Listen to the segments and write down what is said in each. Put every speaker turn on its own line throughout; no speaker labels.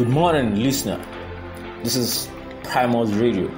Good morning, listener. This is Primus Radio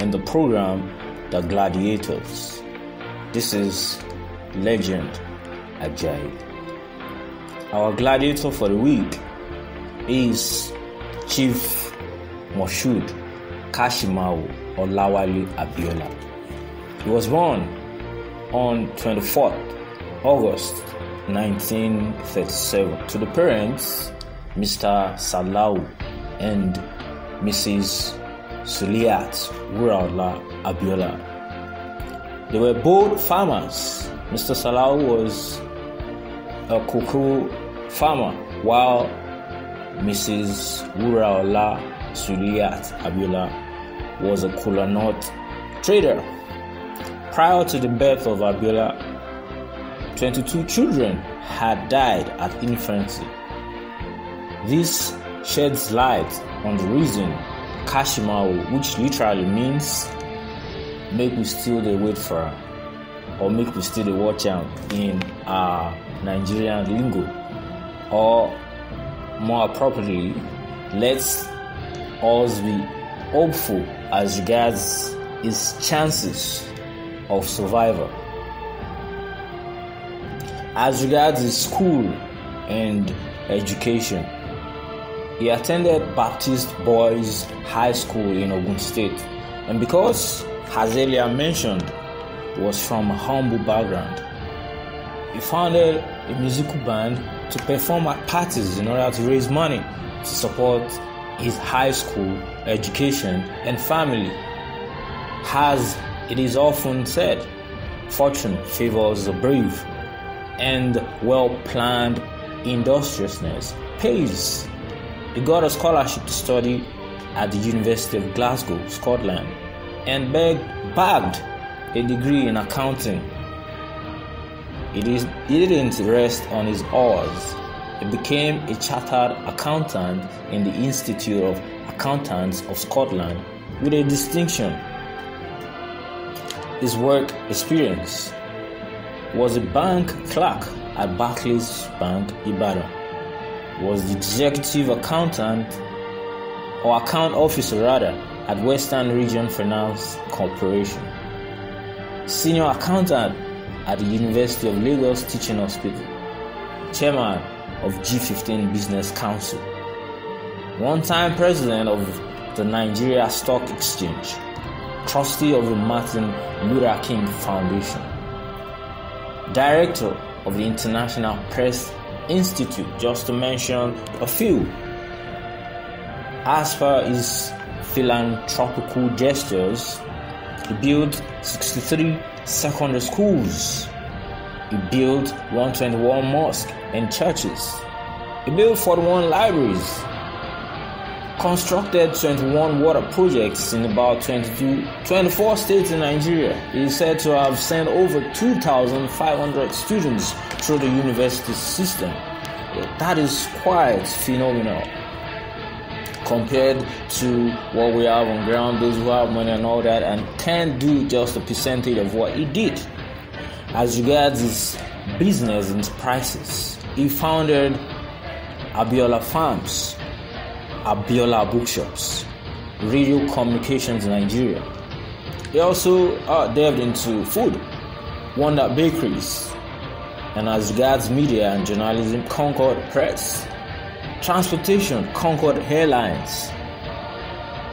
and the program The Gladiators. This is Legend Ajayi. Our gladiator for the week is Chief Moshood Kashimawo Olawale Abiola. He was born on 24th August 1937 to the parents Mr. Salau and Mrs. Suliat Wuraola Abiola. They were both farmers. Mr. Salau was a cocoa farmer while Mrs. Wuraola Suliat Abiola was a kola nut trader. Prior to the birth of Abiola, 22 children had died at infancy. This sheds light on the reason Kashimawo, which literally means make we still the wait for or make we still the watch out in our Nigerian lingo, or more appropriately, let's us be hopeful as regards his chances of survival. As regards his school and education, he attended Baptist Boys High School in Ogun State, and because, as earlier mentioned, was from a humble background, he founded a musical band to perform at parties in order to raise money to support his high school education and family. As it is often said, fortune favors the brave, and well planned industriousness pays. He got a scholarship to study at the University of Glasgow, Scotland, and begged, bagged a degree in accounting. It is, he didn't rest on his oars. He became a chartered accountant in the Institute of Accountants of Scotland with a distinction. His work experience was a bank clerk at Barclays Bank, Ibadan. Was the executive accountant or account officer rather at Western Region Finance Corporation. Senior accountant at the University of Lagos Teaching Hospital. Chairman of G15 Business Council. One time president of the Nigeria Stock Exchange. Trustee of the Martin Luther King Foundation. Director of the International Press Institute, just to mention a few. As far as philanthropical gestures, he built 63 secondary schools. He built 121 mosques and churches. He built 41 libraries. Constructed 21 water projects in about 22, 24 states in Nigeria. He is said to have sent over 2,500 students through the university system. That is quite phenomenal compared to what we have on ground, those who have money and all that, and can't do just a percentage of what he did. As regards his business and prices, he founded Abiola Farms, Abiola Bookshops, Radio Communications Nigeria. He also uh, delved into food, Wonder Bakeries, and as regards media and journalism, Concord Press, transportation, Concord Airlines.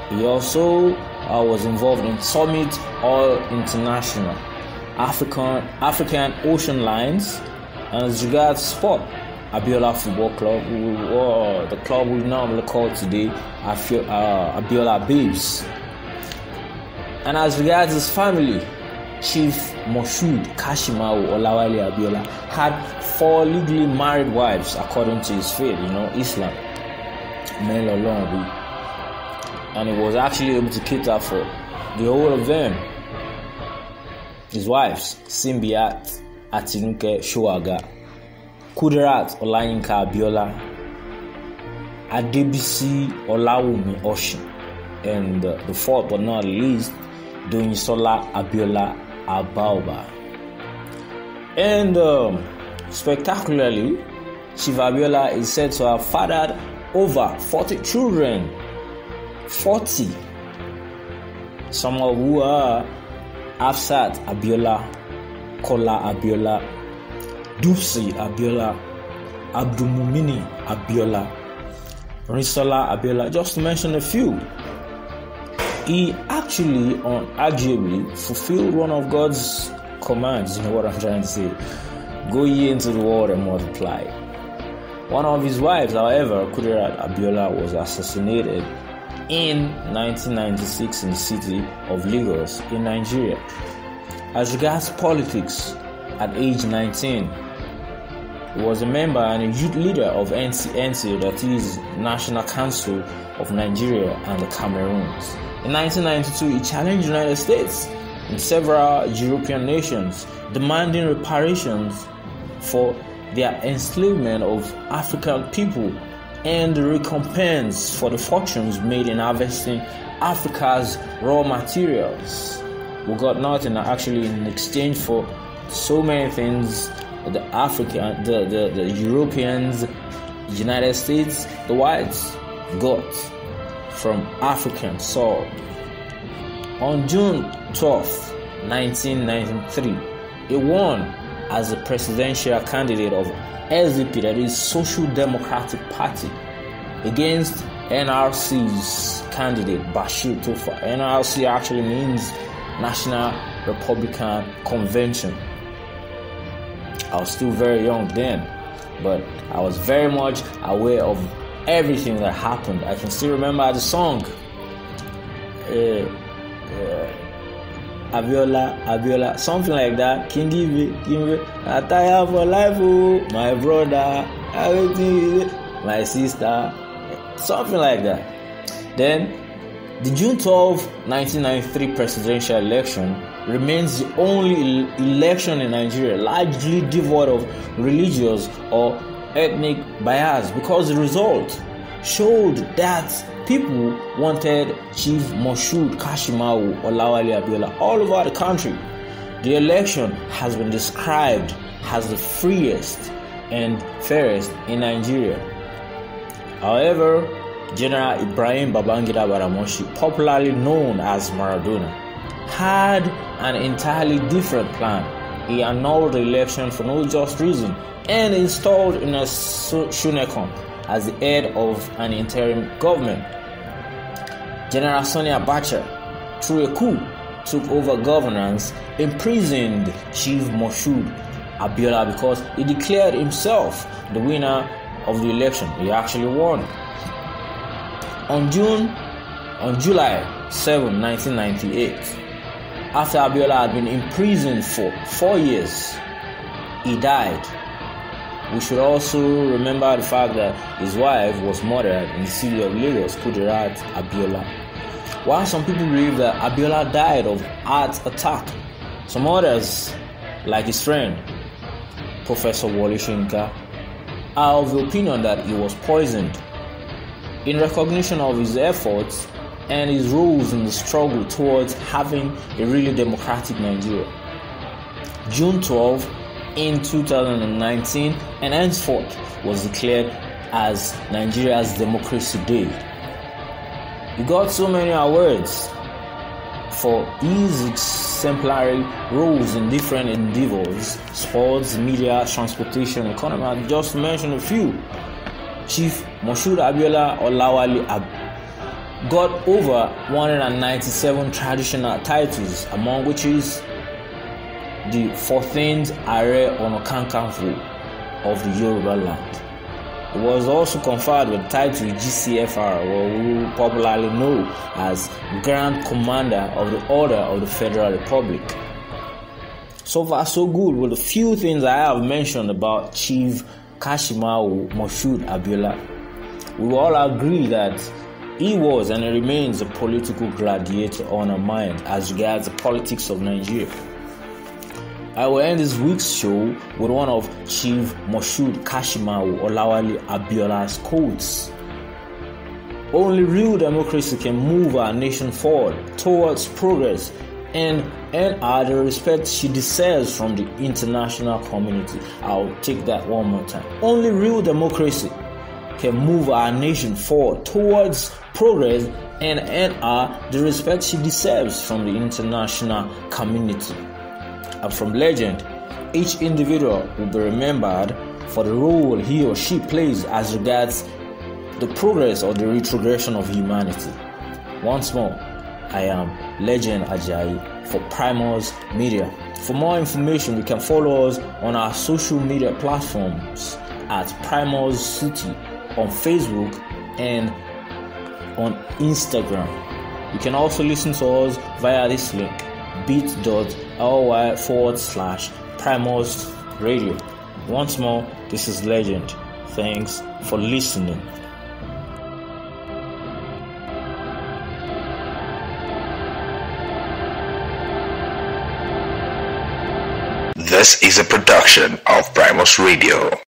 He also uh, was involved in Summit Oil International, African African Ocean Lines, and as regards sport, Abiola Football Club, or the club we normally call today uh, Abiola Babes. And as regards his family, Chief Moshood Kashimawo Olawale Abiola had four legally married wives according to his faith, you know, Islam. And he was actually able to cater for the whole of them. His wives, Simbiat Atinuke Shoaga, Kudirat Olayinka Abiola, Adebisi Olawumi Oshin, and uh, the fourth but not least, Doyinsola Abiola Aboaba. And um, spectacularly, Chief Abiola is said to have fathered over 40 children. 40. Some of who are Afsat Abiola, Kola Abiola, Dupsi Abiola, Abdulmumini Abiola, Risola Abiola, just to mention a few. He actually, arguably, fulfilled one of God's commands. You know what I'm trying to say? Go ye into the world and multiply. One of his wives, however, Kudirat Abiola, was assassinated in 1996 in the city of Lagos in Nigeria. As regards politics, at age 19, he was a member and a youth leader of NCNC, that is National Council of Nigeria and the Cameroons. In 1992, he challenged the United States and several European nations, demanding reparations for their enslavement of African people and recompense for the fortunes made in harvesting Africa's raw materials. We got nothing actually in exchange for so many things the African, the, the, the Europeans, United States, the whites got from African soil. On June 12, 1993, he won as the presidential candidate of SDP, that is Social Democratic Party, against NRC's candidate Bashir Tofa. NRC actually means National Republican Convention. I was still very young then, but I was very much aware of everything that happened. I can still remember the song. Uh, uh, Abiola, Abiola, something like that. Give me, give me. I tire for life, oh, my brother, everything, my sister, something like that. Then, the June 12, 1993 presidential election remains the only election in Nigeria largely devoid of religious or ethnic bias because the result showed that people wanted Chief Moshood Kashimawo Olawale Abiola all over the country. The election has been described as the freest and fairest in Nigeria. However, General Ibrahim Babangida Badamasi, popularly known as Maradona, had an entirely different plan. He annulled the election for no just reason and installed Ina Shonekan as the head of an interim government. General Sani Abacha, through a coup, took over governance, imprisoned Chief Moshood Abiola because he declared himself the winner of the election. He actually won. On June, on July 7, 1998, after Abiola had been imprisoned for four years, he died. We should also remember the fact that his wife was murdered in the city of Lagos, Kudirat Abiola. While some people believe that Abiola died of heart attack, some others, like his friend, Professor Wole Soyinka, are of the opinion that he was poisoned in recognition of his efforts and his roles in the struggle towards having a really democratic Nigeria. June 12 in 2019 and henceforth was declared as Nigeria's Democracy Day. He got so many awards for his exemplary roles in different endeavors sports, media, transportation, economy, just mention a few. Chief Moshood Abiola Olawale Ab- got over 197 traditional titles, among which is the 14th Aare Ona Kakanfo of the Yoruba land. He was also conferred with the title GCFR, or popularly know as Grand Commander of the Order of the Federal Republic. So far, so good with the few things I have mentioned about Chief Kashimawo Moshood Abiola. We all agree that he was and remains a political gladiator on our mind as regards the politics of Nigeria. I will end this week's show with one of Chief Moshood Kashimawo Olawale Abiola's quotes. Only real democracy can move our nation forward towards progress and earn her the respect she deserves from the international community. I'll take that one more time. Only real democracy can move our nation forward towards progress and earn her the respect she deserves from the international community. And from legend, each individual will be remembered for the role he or she plays as regards the progress or the retrogression of humanity. Once more, I am Legend Ajayi for Primus Media. For more information, you can follow us on our social media platforms at Primus City on Facebook and on Instagram. You can also listen to us via this link bit.ly forward slash Primus Radio. Once more, this is Legend. Thanks for listening.
This is a production of Primus Radio.